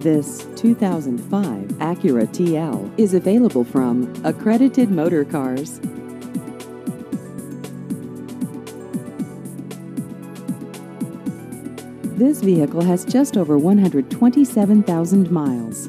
This 2005 Acura TL is available from Accredited Motorcars. This vehicle has just over 127,000 miles.